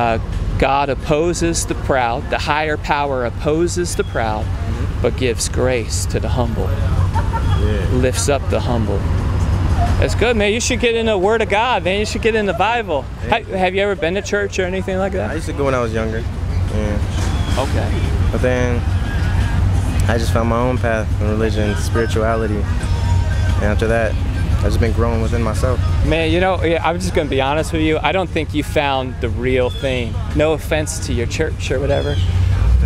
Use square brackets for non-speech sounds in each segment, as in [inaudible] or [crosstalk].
uh, God opposes the proud, the higher power opposes the proud, but gives grace to the humble, lifts up the humble. That's good, man. You should get in the Word of God, man. You should get in the Bible. Ha- Have you ever been to church or anything like that? I used to go when I was younger. Yeah. Okay. But then I just found my own path in religion, spirituality. And after that, I've just been growing within myself. Man, you know, I'm just going to be honest with you. I don't think you found the real thing. No offense to your church or whatever.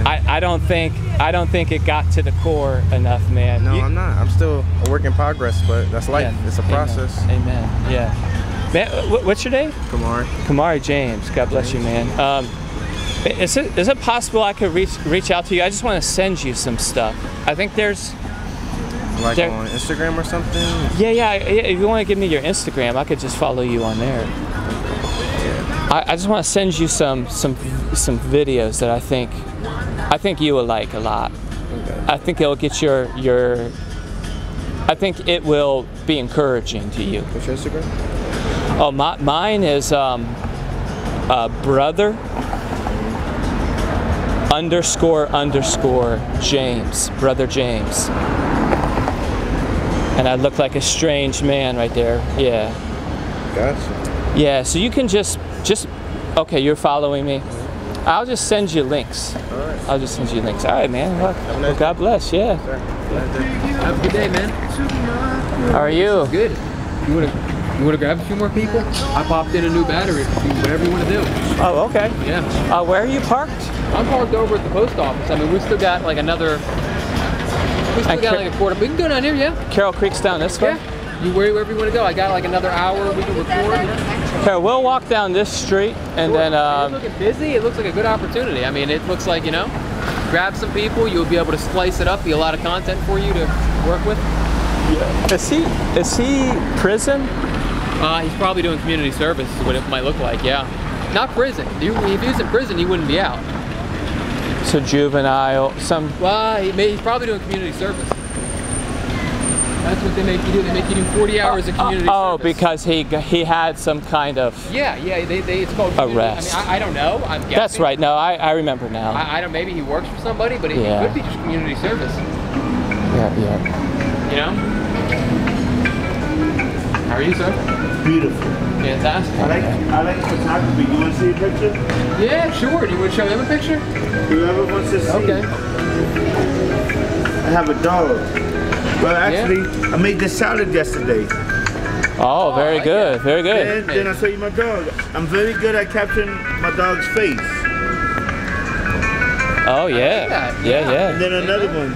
I, I don't think I don't think it got to the core enough, man. No, You- I'm not. I'm still a work in progress, but that's life. Yeah. It's a process. Amen. Yeah. Man, what's your name? Kamari. Kamari James. God bless you, man. Um, is it is it possible I could reach reach out to you? I just want to send you some stuff. I think there's Like There- on Instagram or something. yeah yeah. yeah, If you want to give me your Instagram, I could just follow you on there. I, I just want to send you some some some videos that I think I think you will like a lot. I think it'll get your your. I think it will be encouraging to you. What's your Instagram? Oh, my, mine is um, uh, brother underscore underscore James, brother James. And I look like a strange man right there. Yeah, Gotcha. yeah. So you can just just okay. You're following me. I'll just send you links. All right. I'll just send you links. All right, man. Well, nice well, God bless. Yeah. Have a good day, man. How are you? Good. You wanna you wanna grab a few more people? I popped in a new battery. Whatever you wanna do. Oh, okay. Yeah. Uh, where are you parked? I'm parked over at the post office. I mean, we still got like another. We still And got like a quarter. We can go down here, yeah. Carroll Creek's down this way. Yeah. You wherever you want to go. I got like another hour. We can record. Okay, we'll walk down this street and then. it's Um, looking busy. It looks like a good opportunity. I mean, it looks like you know, grab some people. You'll be able to splice it up. Be a lot of content for you to work with. Yeah. is he is he prison? Uh, he's probably doing community service. Is what it might look like. Yeah. Not prison. If he was in prison, he wouldn't be out. So juvenile, some. Well, he may, he's probably doing community service. That's what they make you do. They make you do 40 hours of oh, community Oh, service. Oh, because he he had some kind of. Yeah, yeah. They, they it's called community- Arrest. I mean, I, I don't know. I'm guessing. That's right. No, I, I remember now. I, I don't. Maybe he works for somebody, but it, Yeah. it could be just community service. yeah, yeah. You know. How are you, sir? Beautiful. Fantastic. I like I like photography. You want to see a picture? Yeah, sure. Do you want to show him a picture? Whoever wants to see. Okay. I have a dog. Well, actually, I made this salad yesterday. Oh, very oh, like good, very good. And then I show you my dog. I'm very good at capturing my dog's face. Oh yeah, yeah, And yeah. then another one.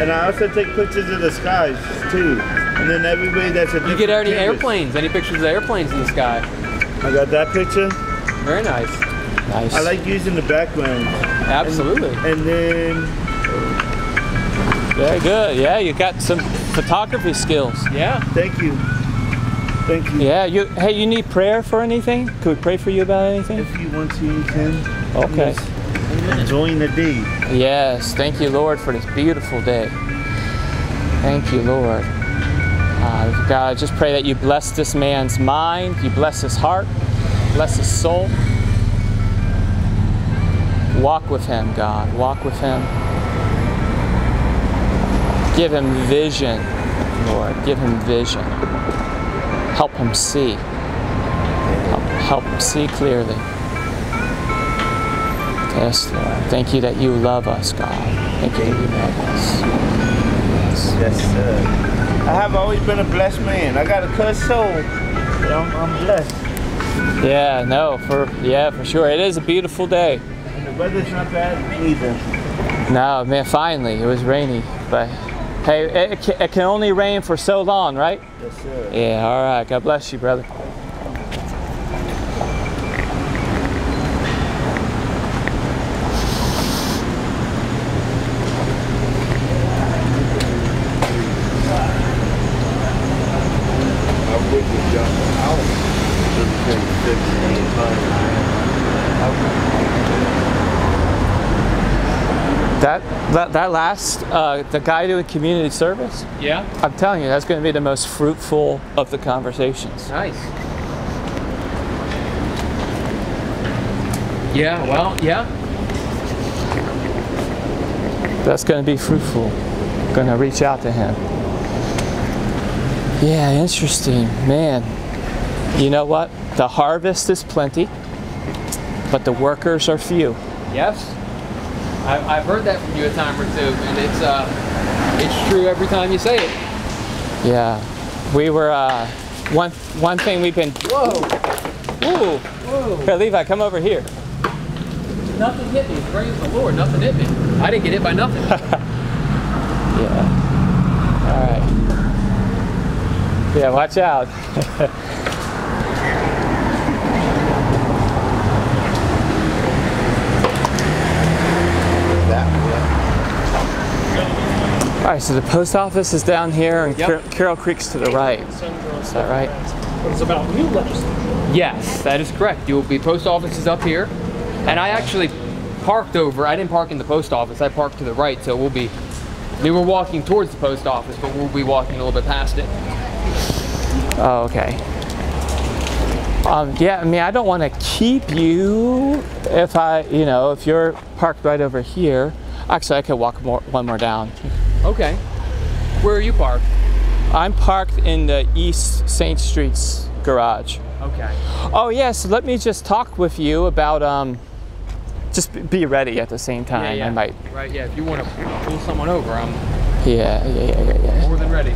And I also take pictures of the skies too. And then every way that's a You different get any canvas. airplanes? Any pictures of airplanes in the sky? I got that picture. Very nice. Nice. I like using the background. Absolutely. And then Very good. Yeah, you got some photography skills. Yeah. thank you. Thank you. Yeah. You. Hey, you need prayer for anything? Could we pray for you about anything? If you want to, you can. Okay. Enjoying the day. Yes. Thank you, Lord, for this beautiful day. Thank you, Lord. Uh, God, I just pray that you bless this man's mind, you bless his heart, bless his soul. Walk with him, God. Walk with him. Give him vision, Lord. Give him vision. Help him see. Help, help him see clearly. Yes, Lord. Thank you that you love us, God. Thank you that you love us. Yes, sir. I have always been a blessed man. I got a cursed soul, but I'm, I'm blessed. Yeah, no, for yeah, for sure. It is a beautiful day. And the weather's not bad either. No, man, finally it was rainy, but hey, it, it can only rain for so long, right? Yes, sir. Yeah. All right. God bless you, brother. That that, that last uh, the guy doing community service. Yeah. I'm telling you, that's going to be the most fruitful of the conversations. Nice. Yeah, well, yeah. That's going to be fruitful. Going to reach out to him. Yeah, interesting. Man, you know what? The harvest is plenty, but the workers are few. Yes. I've, I've heard that from you a time or two, and it's uh, it's true every time you say it. Yeah. We were, uh, one, one thing we've been, Whoa! ooh, Whoa! here, Levi, come over here. Nothing hit me. Praise the Lord. Nothing hit me. I didn't get hit by nothing. [laughs] Yeah. All right. Yeah, watch out. [laughs] All right, so the post office is down here and Yep. Car- Carroll Creek's to the right. Is that right? But it's about new legislation. yes, that is correct. You'll be post office is up here, and I actually parked over. I didn't park in the post office. I parked to the right, so we'll be. We were walking towards the post office, but we'll be walking a little bit past it. Oh, okay. Um, yeah, I mean, I don't want to keep you if I, you know, if you're parked right over here. Actually, I could walk more, one more down. Okay. Where are you parked? I'm parked in the East St. Street's garage. Okay. Oh, yes, let me just talk with you about, um, just be ready at the same time. Yeah, yeah. I might, Right. Yeah. If you want to pull someone over, I'm yeah, yeah, yeah, yeah, yeah. more than ready.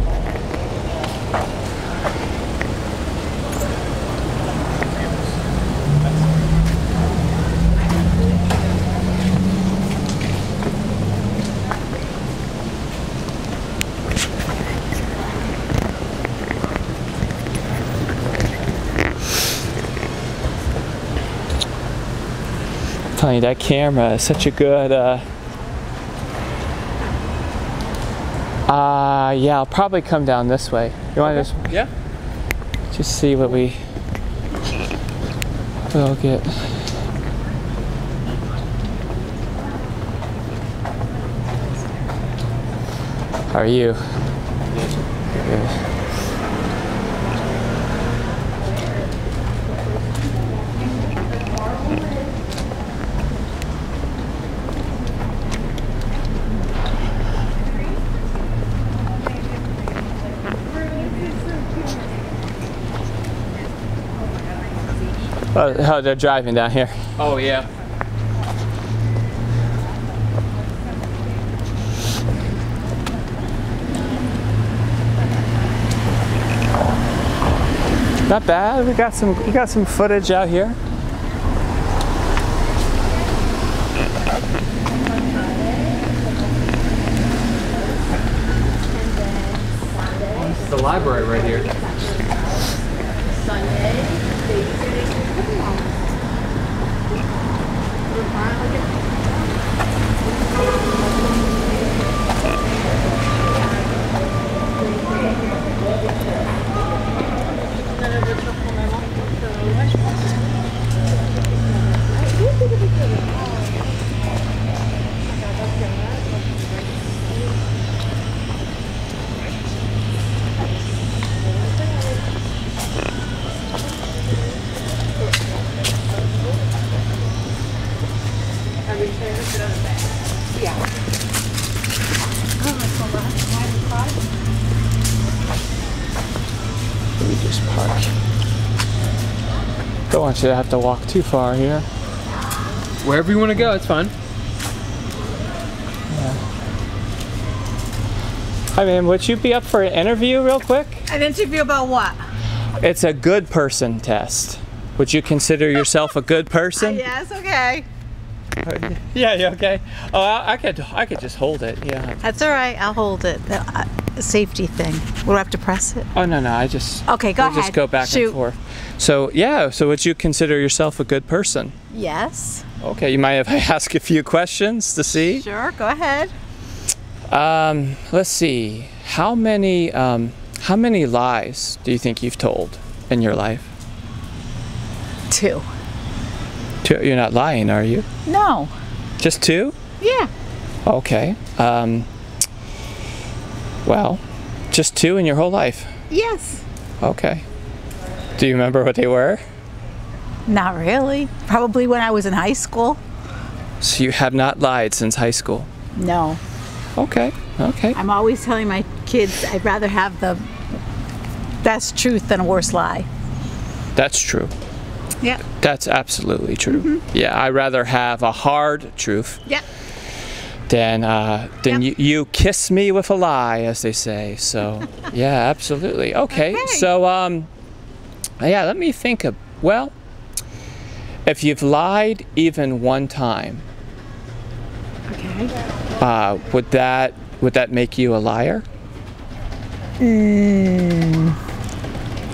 You, that camera is such a good, uh, uh, yeah, I'll probably come down this way. You want to just Yeah. just see what we will get. How are you? Good. Oh, they're driving down here. Oh yeah. Not bad. We got some. We got some footage out here. It's the library right here. We Don't want you to have to walk too far here. Wherever you want to go, it's fine. Hi, man. Would you be up for an interview, real quick? An interview about what? It's a good person test. Would you consider yourself a good person? [laughs] Yes, okay. [laughs] Yeah, you okay? Oh, I, I could, I could just hold it. Yeah. That's all right. I'll hold it. The uh, safety thing. Will I have to press it? Oh no, no. I just. Okay, go we'll ahead. Just go back Shoot. and forth. So yeah. So would you consider yourself a good person? Yes. Okay. You might have [laughs] ask a few questions to see. Sure. Go ahead. Um, let's see. How many, um, how many lies do you think you've told in your life? Two. Two, you're not lying, are you? No. Just two? Yeah. Okay. Um, well, just two in your whole life. Yes. Okay. Do you remember what they were? Not really. Probably when I was in high school. So you have not lied since high school. No. Okay. Okay. I'm always telling my kids I'd rather have the best truth than a worse lie. That's true. Yeah. That's absolutely true. Yeah, I'd rather have a hard truth Yeah. than uh, than Yep. you, you kiss me with a lie, as they say. So [laughs] yeah, absolutely. Okay, Okay. so um, yeah, let me think of well, if you've lied even one time, Okay. uh, would that would that make you a liar?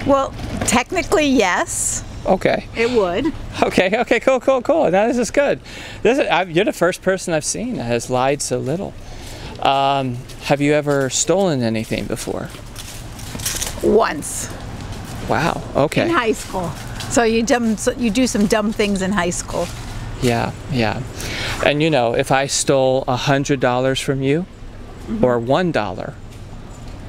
Well, technically, yes, Okay. it would. Okay. Okay. Cool. Cool. Cool. Now this is good. This is, I, you're the first person I've seen that has lied so little. Um, have you ever stolen anything before? Once Wow. Okay. in high school. So you dumb, so you do some dumb things in high school. Yeah, yeah. And you know, if I stole a hundred dollars from you, mm-hmm. or one dollar,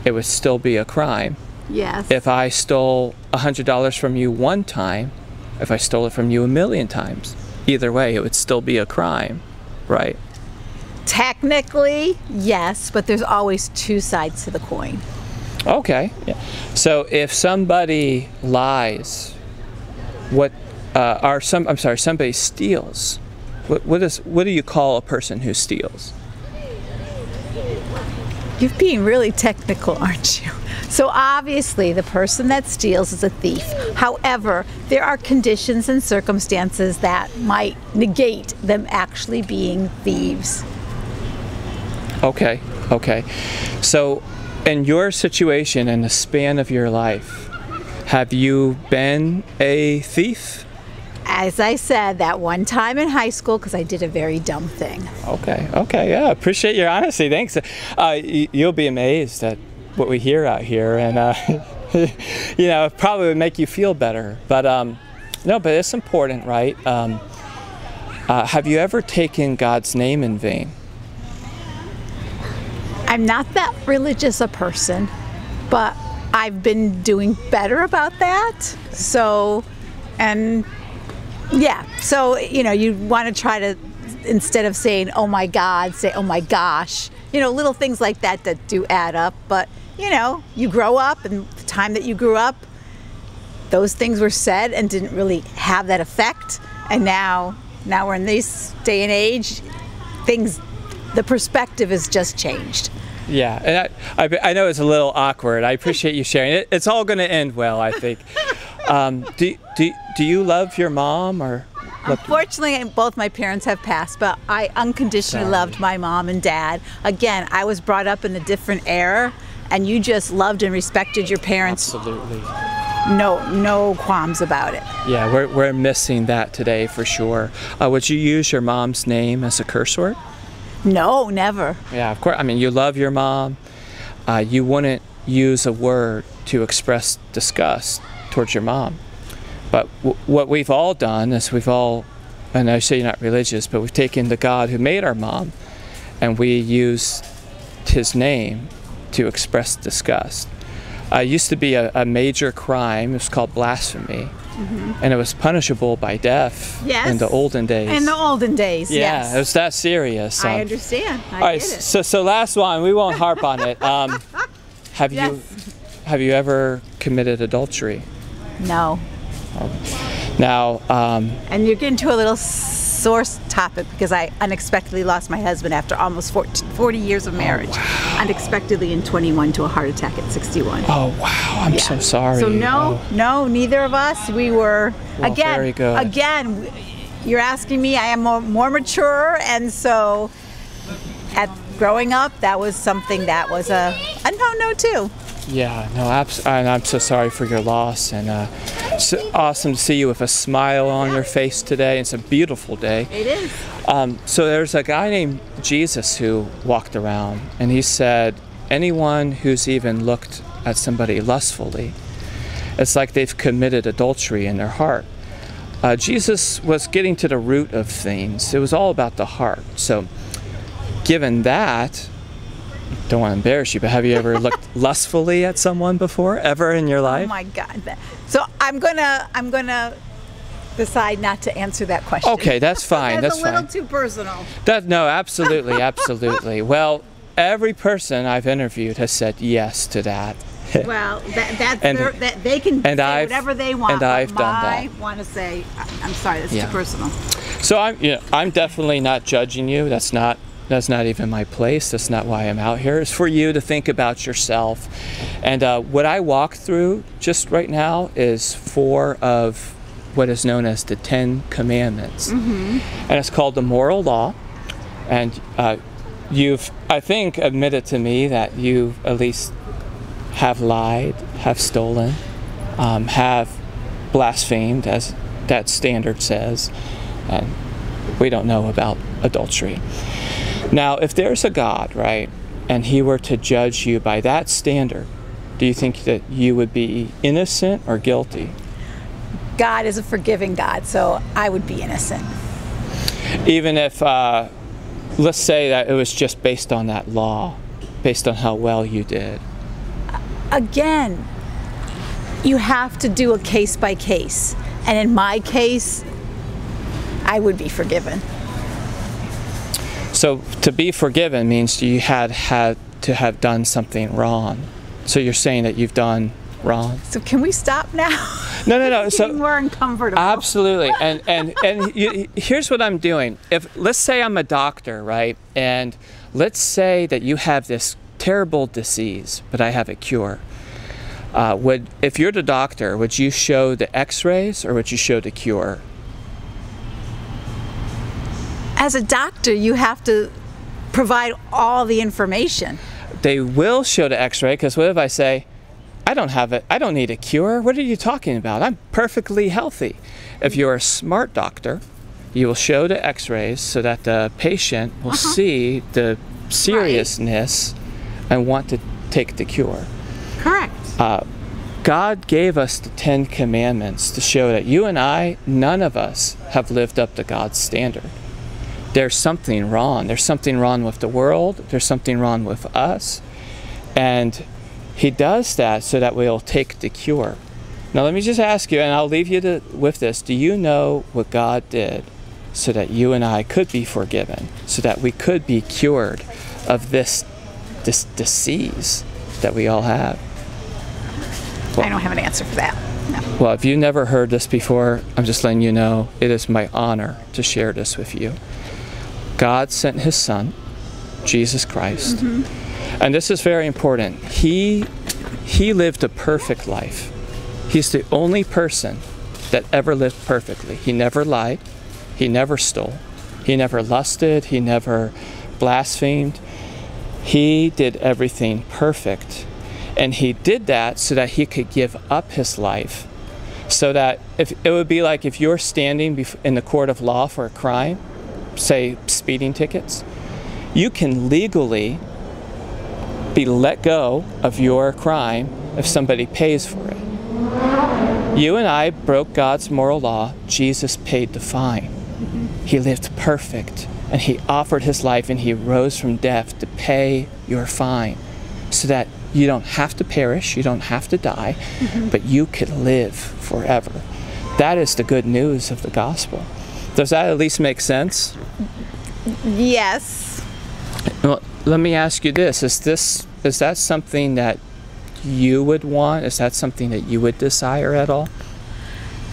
it would still be a crime. Yes. If I stole a hundred dollars from you one time, if I stole it from you a million times, either way, it would still be a crime, right? Technically, yes, but there's always two sides to the coin. Okay. Yeah. So if somebody lies, what, uh, or some, I'm sorry, somebody steals, what, what is, what do you call a person who steals? You're being really technical, aren't you? So obviously, the person that steals is a thief. However, there are conditions and circumstances that might negate them actually being thieves. Okay, okay. So, in your situation, in the span of your life, have you been a thief? As I said, that one time in high school, because I did a very dumb thing. Okay, okay, yeah. Appreciate your honesty. Thanks. Uh, y- you'll be amazed at what we hear out here, and uh, [laughs] you know, it probably would make you feel better. But um, no, but it's important, right? Um, uh, have you ever taken God's name in vain? I'm not that religious a person, but I've been doing better about that. So, and yeah, so, you know, you want to try to, instead of saying, oh my God, say, oh my gosh, you know, little things like that that do add up. But, you know, you grow up, and the time that you grew up, those things were said and didn't really have that effect. And now, now we're in this day and age, things, the perspective has just changed. Yeah, and I, I, I know it's a little awkward. I appreciate you sharing it. It's all going to end well, I think. [laughs] Um, do, do, do you love your mom or? Look, Fortunately, both my parents have passed, but I unconditionally Sorry. loved my mom and dad. Again, I was brought up in a different era, and you just loved and respected your parents. absolutely. No, no qualms about it. Yeah, we're, we're missing that today for sure. Uh, would you use your mom's name as a curse word? No, never. Yeah, of course. I mean, you love your mom. Uh, you wouldn't use a word to express disgust towards your mom. But what we've all done is we've all, and I say you're not religious, but we've taken the God who made our mom and we use his name to express disgust. Uh, it used to be a, a major crime. It was called blasphemy. And it was punishable by death Yes. in the olden days. In the olden days, yeah, yes. it was that serious. I um, understand. I all right, get it. so so last one, we won't harp on it. [laughs] Um, have Yes. you have you ever committed adultery? No. Now, um, And you're getting to a little source topic because I unexpectedly lost my husband after almost 40, 40 years of marriage. Unexpectedly in 21 to a heart attack at 61. oh wow, I'm so sorry. So no, Oh, no, neither of us. We were Well, again, very good. again. You're asking me. I am more, more mature, and so at growing up, that was something that was a, a no, no too. yeah, no, abs- and I'm so sorry for your loss, and uh, it's awesome to see you with a smile on your face today. It's a beautiful day. It is. Um, so there's a guy named Jesus who walked around, and he said, anyone who's even looked at somebody lustfully, it's like they've committed adultery in their heart. Uh, Jesus was getting to the root of things. It was all about the heart. So, given that, don't want to embarrass you, but have you ever looked [laughs] lustfully at someone before, ever in your life? Oh my God. So I'm gonna, I'm gonna decide not to answer that question. Okay, that's [laughs] fine. That's, that's a little fine. too personal. That no, [laughs] absolutely, absolutely. well, every person I've interviewed has said yes to that. Well, that, that's And- their, that they can and say I've- whatever they want. and but I've done that. I want to say, I'm sorry, that's Yeah. too personal. So I'm, you know, I'm definitely not judging you. That's not, that's not even my place. That's not why I'm out here. It's for you to think about yourself. And uh, what I walk through just right now is four of what is known as the Ten Commandments, and it's called the moral law. And uh, you've, I think, admitted to me that you at least have lied, have stolen, um, have blasphemed, as that standard says, and we don't know about adultery. Now, if there's a God, right, and he were to judge you by that standard, do you think that you would be innocent or guilty? God is a forgiving God, so I would be innocent. Even if, uh, let's say that it was just based on that law, based on how well you did. Again, you have to do a case by case. And in my case, I would be forgiven. So to be forgiven means you had had to have done something wrong. So you're saying that you've done wrong? So can we stop now? No, no, no. [laughs] So more uncomfortable. Absolutely, and and and you, here's what I'm doing. If let's say I'm a doctor, right, and let's say that you have this terrible disease, but I have a cure. Uh, would if you're the doctor, would you show the X-rays or would you show the cure? As a doctor, you have to provide all the information. They will show the X-ray because what if I say, I don't have it. I don't need a cure. What are you talking about? I'm perfectly healthy. If you're a smart doctor, you will show the X-rays so that the patient will uh-huh. see the seriousness and want to take the cure. Correct. Uh, God gave us the Ten Commandments to show that you and I, none of us, have lived up to God's standard. There's something wrong. There's something wrong with the world. There's something wrong with us. And He does that so that we'll take the cure. Now, let me just ask you, and I'll leave you to, with this do you know what God did so that you and I could be forgiven, so that we could be cured of this, this disease that we all have? I don't have an answer for that. No. Well, if you never heard this before, I'm just letting you know it is my honor to share this with you. God sent his son, Jesus Christ. Mm-hmm. And this is very important. He he lived a perfect life. He's the only person that ever lived perfectly. He never lied. He never stole. He never lusted. He never blasphemed. He did everything perfect. And he did that so that he could give up his life. So that if it would be like if you're standing in the court of law for a crime, say speeding tickets, you can legally be let go of your crime if somebody pays for it. You and I broke God's moral law. Jesus paid the fine. He lived perfect and he offered his life and he rose from death to pay your fine so that you don't have to perish, you don't have to die, mm-hmm. but you could live forever. That is the good news of the gospel. Does that at least make sense? Yes. Well, let me ask you this: Is this is that something that you would want? Is that something that you would desire at all?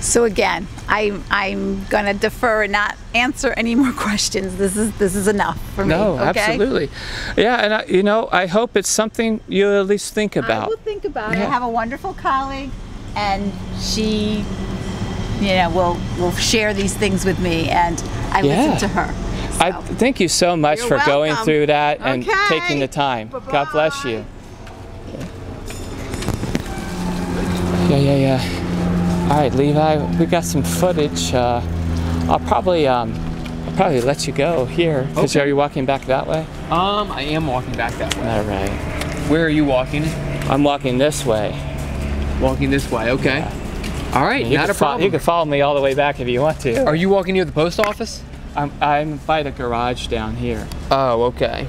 So again, I'm I'm gonna defer and not answer any more [laughs] questions. This is this is enough for me. No, okay? absolutely. Yeah, and I, you know, I hope it's something you at least think about. I will think about it. I have a wonderful colleague, and she, you know, will will share these things with me, and I Yeah. listen to her. I thank you so much You're for going through that and taking the time. God bless you. Yeah, yeah, yeah. All right, Levi, we got some footage. Uh, I'll probably um, I'll probably let you go here because Okay. are you walking back that way? Um, I am walking back that way. All right. Where are you walking? I'm walking this way. Walking this way. Okay. All right, You not can a problem. you can follow me all the way back if you want to. Are you walking near the post office? I'm, I'm by the garage down here. Oh, okay.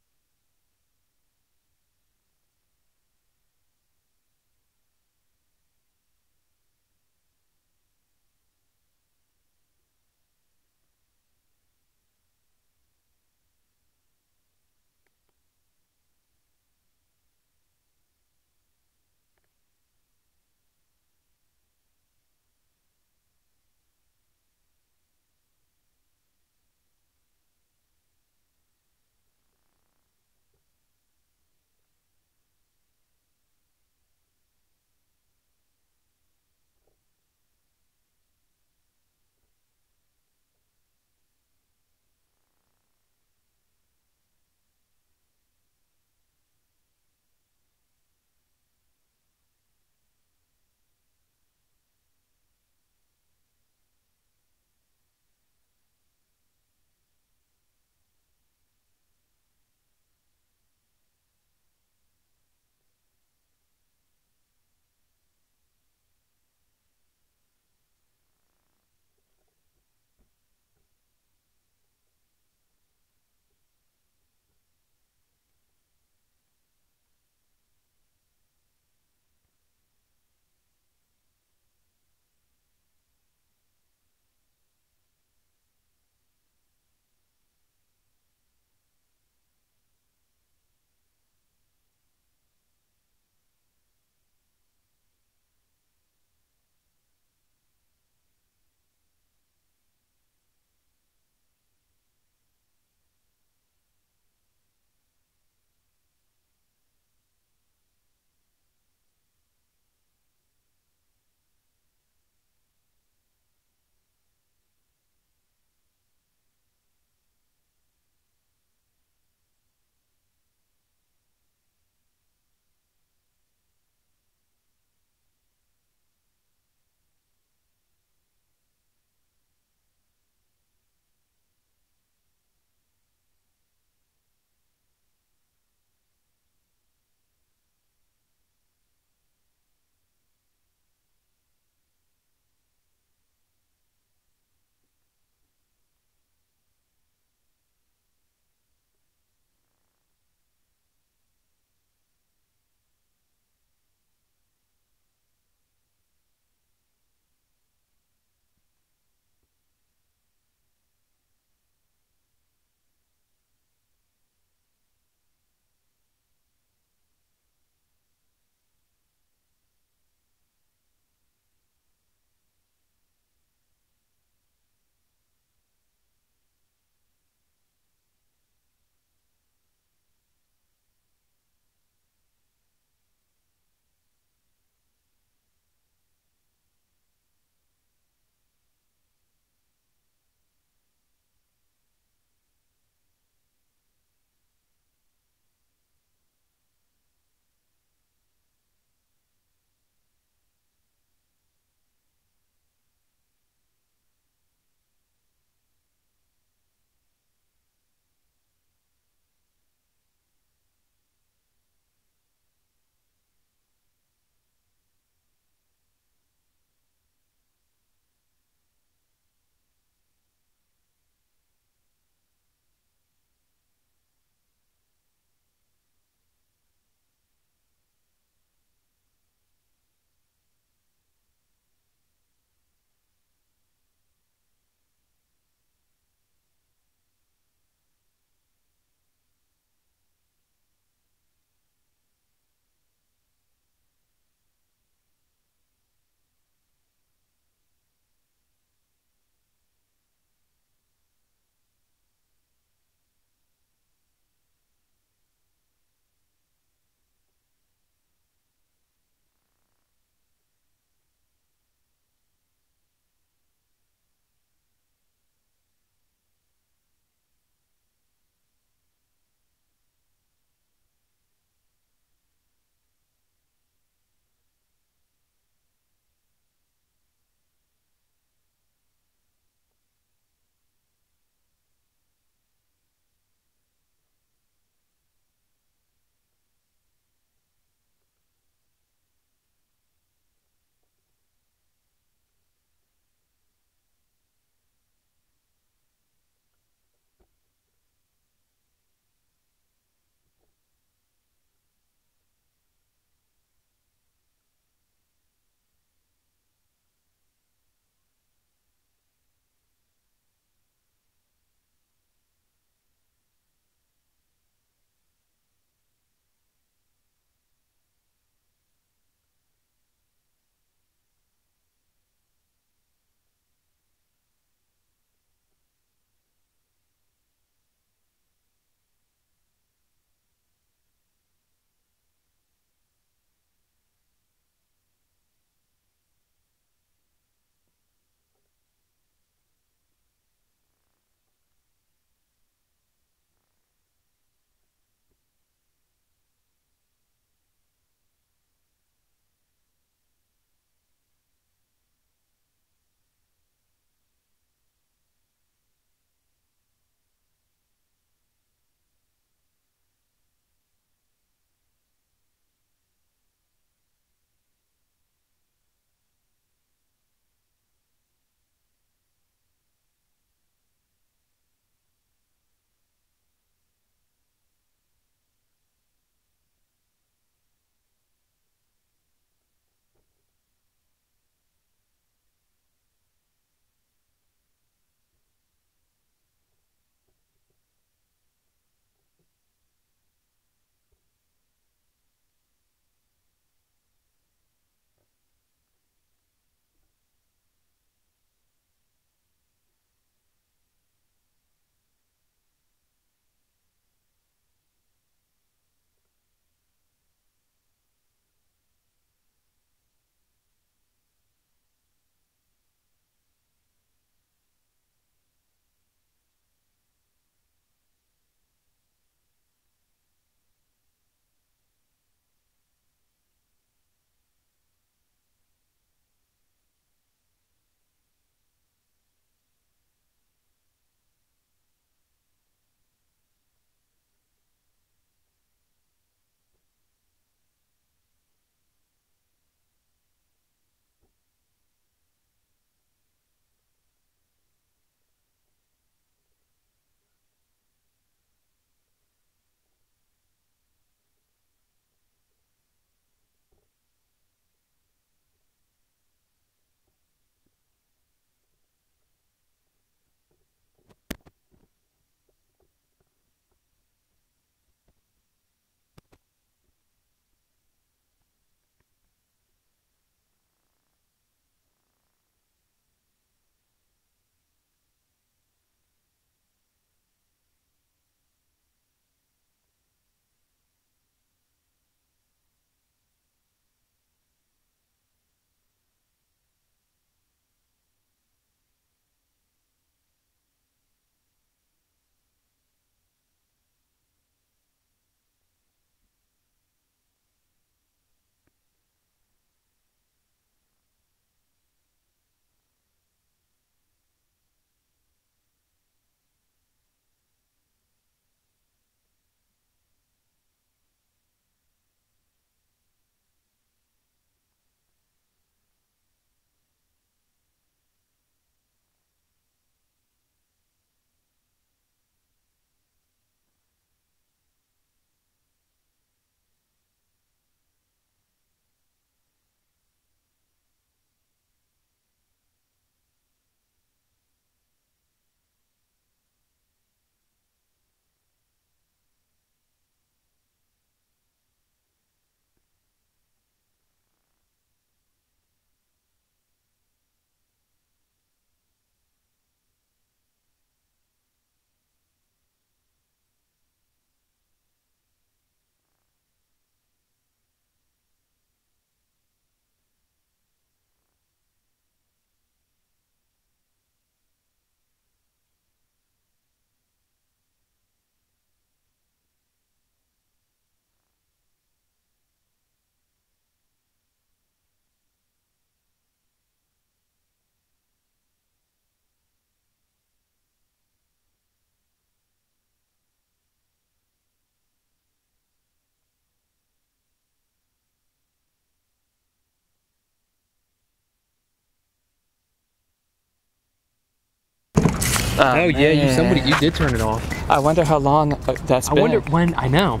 Oh, yeah, you somebody you did turn it off. I wonder how long uh, that's I been. wonder when. I know.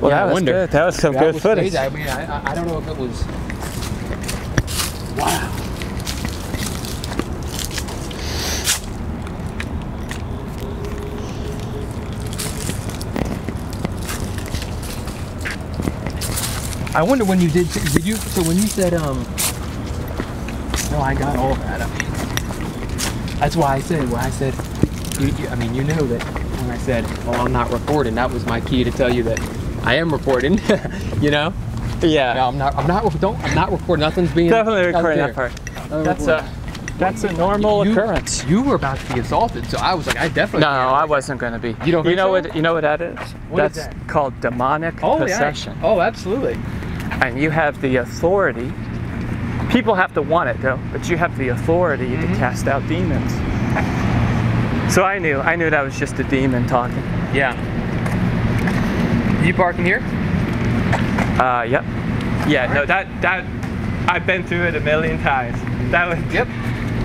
Well, Yeah, I that was wonder. good. That was some That good was footage. crazy. I mean, I, I- I don't know if it was. Wow. I wonder when you did. Did you? So when you said um. No, I got all that. I mean, that's why I said. Why I said. You, you, I mean, you know that when I said, "Well, I'm not recording," that was my key to tell you that I am recording. [laughs] you know. Yeah, No, I'm not. I'm not. Don't. I'm not recording. Nothing's being. definitely recording that part. there. That's a that's a normal You- occurrence. You were about to be assaulted, so I was like, I definitely. No, can't. I wasn't going to be. You don't You know so? what? You know what that is? What is That's that? called demonic Oh possession. yeah. Oh, absolutely. and you have the authority. People have to want it though, but you have the authority Mm-hmm. to cast out demons. So I knew, I knew that was just a demon talking. Yeah. You parking here? Uh, yep. Yeah, no, that that I've been through it a million times. That was Yep.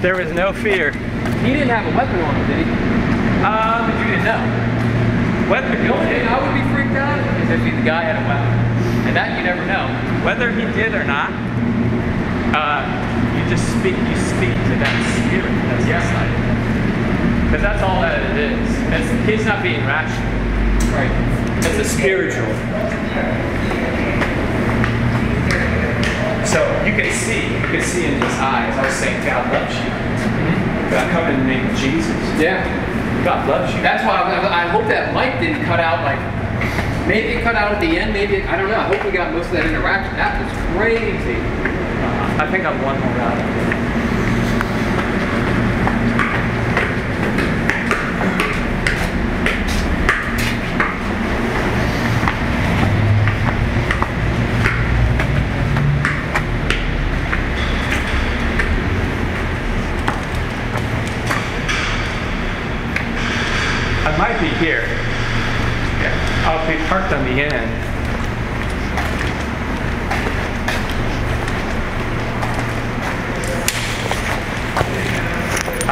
There was no fear. He didn't have a weapon on him, did he? Um, But you didn't know. whether The only thing I would be freaked out is if the guy had a weapon, and that you never know. whether he did or not, uh, you just speak. You speak to that spirit that's inside. Because that's all that it is. It's, he's not being rational. Right. It's a spiritual. So you can see, you can see in his eyes. I was saying, God loves you. God come in the name of Jesus. Yeah. God loves you. That's why I, I hope that mic didn't cut out like. Maybe it cut out at the end. Maybe I don't know. I hope we got most of that interaction. That was crazy. I think I'm one more out. I might be here. Yeah. I'll be parked on the end.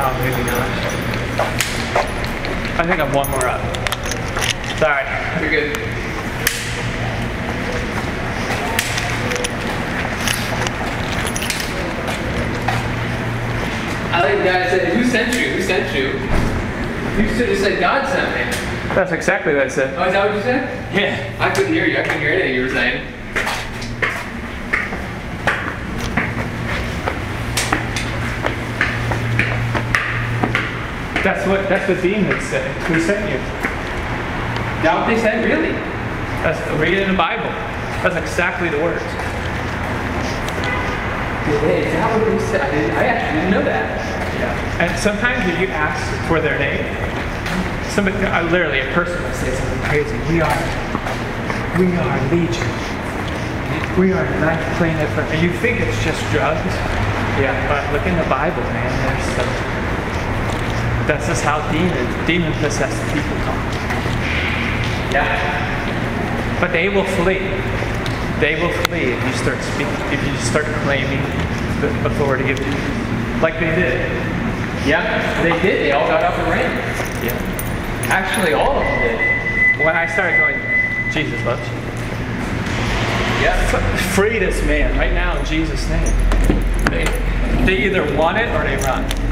Oh, maybe not. I think I'm one more up. Sorry. You're good. I like the guy said, "Who sent you? Who sent you?" You should have said, "God sent me." That's exactly what I said. Oh, is that what you said? Yeah. I couldn't hear you. I couldn't hear anything you were saying. That's what that's what demons said. Who sent you? That what they said? Really? That's read it in the Bible. That's exactly the words. Hey, is that what they said? I, didn't, I actually didn't know that. Yeah. And sometimes if you ask for their name, somebody, uh, literally a person will say something crazy. We are, we are legion. We are ninth from. And you think it's just drugs? Yeah. But look in the Bible, man. There's some. That's just how demon, demon possessed people come. Yeah. But they will flee. They will flee if you start speaking, if you start claiming the authority of Jesus, like they did. Yeah, they did. They all got up and ran. Yeah. Actually, all of them did. When I started going, Jesus loves you. Yeah. Free this man right now in Jesus' name. They, they either want it or they run.